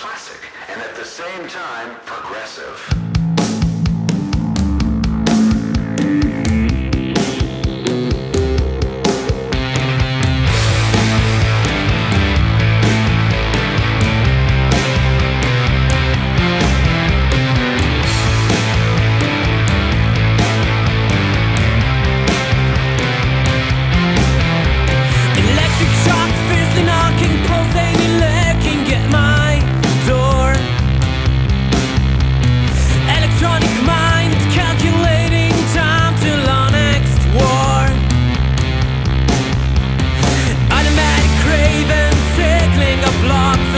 classic and at the same time progressive.